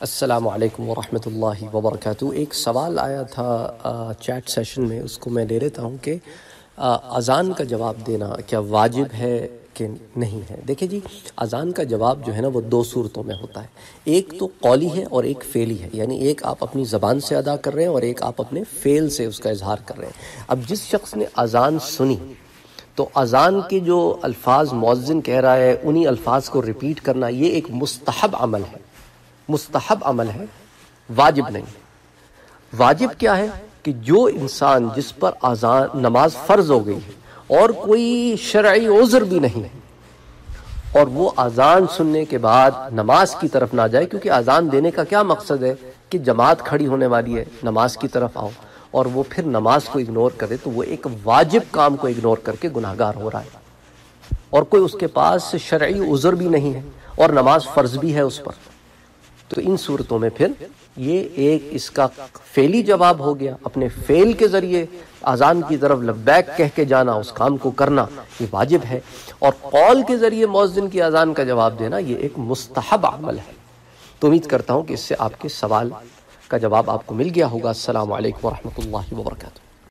السلام علیکم ورحمۃ اللہ وبرکاتہ۔ ایک سوال آیا تھا چیٹ سیشن میں، اس کو میں لے لیتا ہوں کہ اذان کا جواب دینا کیا واجب ہے کہ نہیں ہے؟ دیکھیں جی اذان کا جواب جو ہے نا، وہ دو صورتوں میں ہوتا ہے۔ ایک تو قولی ہے اور ایک فعلی ہے۔ یعنی ایک آپ اپنی زبان سے ادا کر رہے ہیں اور ایک آپ اپنے فعل سے اس کا اظہار کر رہے ہیں۔ اب جس شخص نے اذان سنی، تو اذان کے جو الفاظ مؤذن کہہ رہا ہے، انہی الفاظ کو ریپیٹ کرنا، یہ ایک مستحب عمل ہے۔ مستحب عمل ہے، واجب نہیں۔ واجب کیا ہے کہ جو انسان جس پر اذان نماز فرض ہو گئی ہے، اور کوئی شرعی عذر بھی نہیں ہے اور وہ اذان سننے کے بعد نماز کی طرف نہ جائے، کیونکہ اذان دینے کا کیا مقصد ہے؟ کہ جماعت کھڑی ہونے والی ہے، نماز کی طرف آؤ، اور وہ پھر نماز کو اگنور کرے، تو وہ ایک واجب کام کو اگنور کر کے گناہ گار ہو رہا ہے۔ اور کوئی اس کے پاس شرعی عذر بھی نہیں ہے، اور نماز فرض بھی ہے اس پر۔ تو ان صورتوں میں پھر یہ ایک اس کا فیلی جواب ہو گیا اپنے فیل کے ذریعے آزان کی طرف لبیک کہہ کے جانا، اس کام کو کرنا، یہ واجب ہے۔ اور قول کے ذریعے موزن کی آزان کا جواب دینا، یہ ایک مستحب عمل ہے۔ تو امید کرتا ہوں کہ اس سے آپ کے سوال کا جواب آپ کو مل گیا ہوگا۔ السلام علیکم ورحمۃ اللہ وبرکاتہ۔